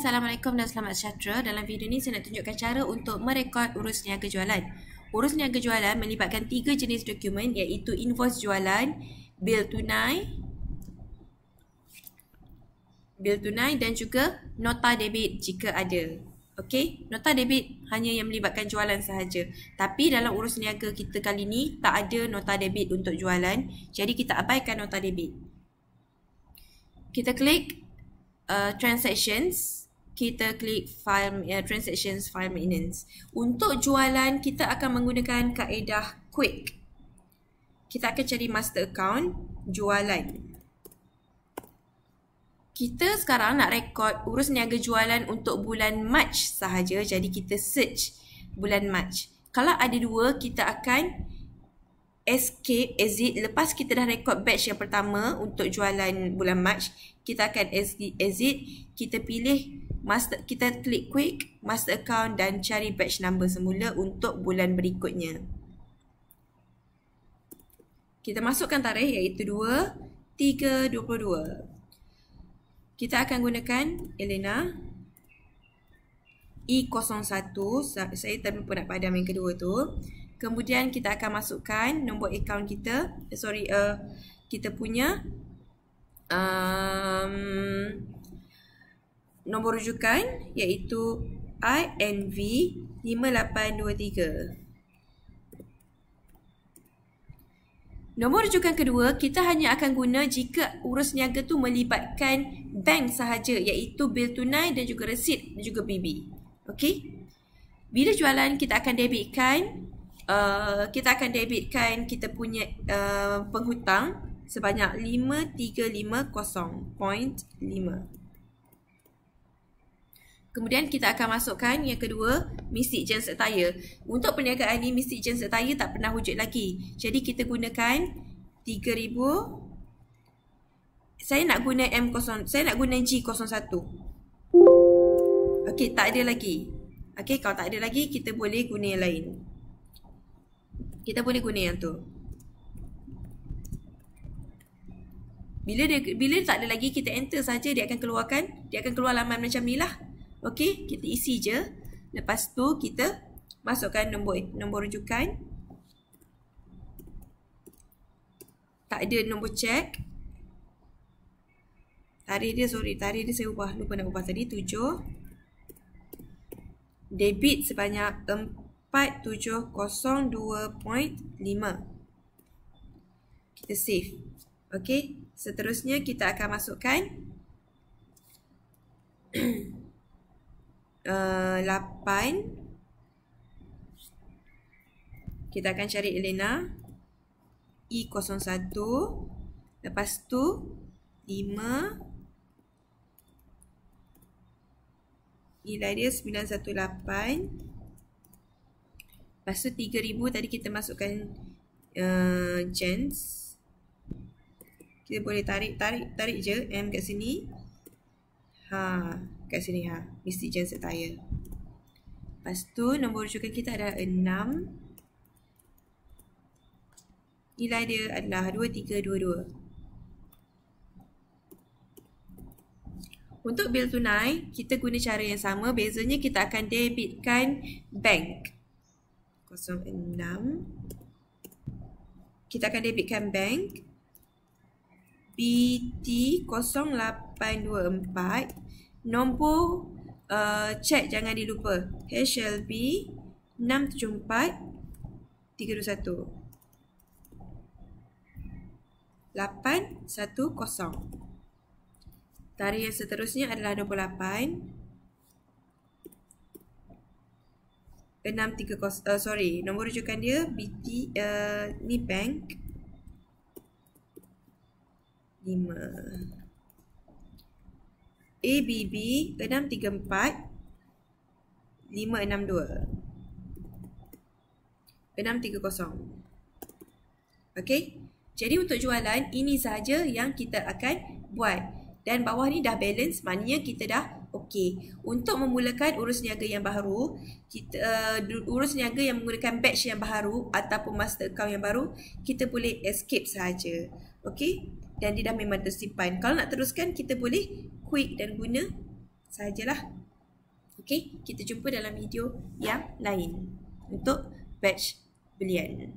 Assalamualaikum dan selamat sejahtera. Dalam video ini saya nak tunjukkan cara untuk merekod urus niaga jualan. Urus niaga jualan melibatkan tiga jenis dokumen iaitu invoice jualan, bil tunai, bil tunai dan juga nota debit jika ada. Okey, nota debit hanya yang melibatkan jualan sahaja. Tapi dalam urus niaga kita kali ini tak ada nota debit untuk jualan. Jadi kita abaikan nota debit. Kita klik uh, transactions, kita klik file uh, transactions file maintenance. Untuk jualan kita akan menggunakan kaedah quick. Kita akan cari master account jualan. Kita sekarang nak rekod urus niaga jualan untuk bulan Mac sahaja. Jadi kita search bulan Mac. Kalau ada dua, kita akan escape, exit. Lepas kita dah rekod batch yang pertama untuk jualan bulan Mac, kita akan exit. Kita pilih, master, kita klik quick, master account dan cari batch number semula untuk bulan berikutnya. Kita masukkan tarikh iaitu 2, 3, 22. Kita akan gunakan Elena. E01, saya terlupa nak padam yang kedua tu. Kemudian kita akan masukkan nombor akaun kita. Eh, sorry, uh, kita punya um, nombor rujukan iaitu INV 5823. Nombor rujukan kedua, kita hanya akan guna jika urus niaga tu melibatkan bank sahaja iaitu bil tunai dan juga resit dan juga BB. Okey? Bila jualan, kita akan debitkan Uh, kita akan debitkan kita punya uh, penghutang sebanyak 5350.5. Kemudian kita akan masukkan yang kedua, Mystic Gems Attire. Untuk perniagaan ini, Mystic Gems Attire tak pernah wujud lagi. Jadi kita gunakan 3000. Saya nak guna M0, saya nak guna G01. Okey, tak ada lagi. Okey, kalau tak ada lagi, kita boleh guna yang lain. Kita boleh guna yang tu. Bila dia bila tak ada lagi kita enter saja dia akan keluarkan, dia akan keluar laman macam ni lah. Okey, kita isi je. Lepas tu kita masukkan nombor nombor rujukan. Tak ada nombor check. Tarikh dia sorry, tarikh dia saya ubah. Lupa nak ubah tadi 7. Debit sebanyak 4702.5 Kita save Okey, seterusnya kita akan masukkan uh, 8 Kita akan cari Elena. E01 Lepas tu 5 Nilai dia 918 Lepas tu 3000 tadi kita masukkan uh, gens. Kita boleh tarik tarik tarik je M kat sini. Ha, kat sini ha. Mesti gens attire. Lepas tu nombor rujukan kita ada 6. Nilai dia adalah 2322. Untuk bil tunai, kita guna cara yang sama. Bezanya kita akan debitkan bank. 06 kita akan debitkan bank BT 0824 nombor uh, cek jangan dilupa. HLB 674 321 810 Tarikh yang seterusnya adalah 28 630 uh, sorry nombor rujukan dia BT uh, ni bank 5 ABB 634 562 630 Okay Jadi untuk jualan ini sahaja yang kita akan buat Dan bawah ni dah balance Maknanya kita dah Okey, untuk memulakan urus niaga yang baru, kita uh, urus niaga yang menggunakan batch yang baru ataupun master account yang baru, kita boleh escape saja. Okey? Dan dia dah memang tersimpan. Kalau nak teruskan, kita boleh quick dan guna sahajalah. Okay, kita jumpa dalam video yang lain untuk batch belian.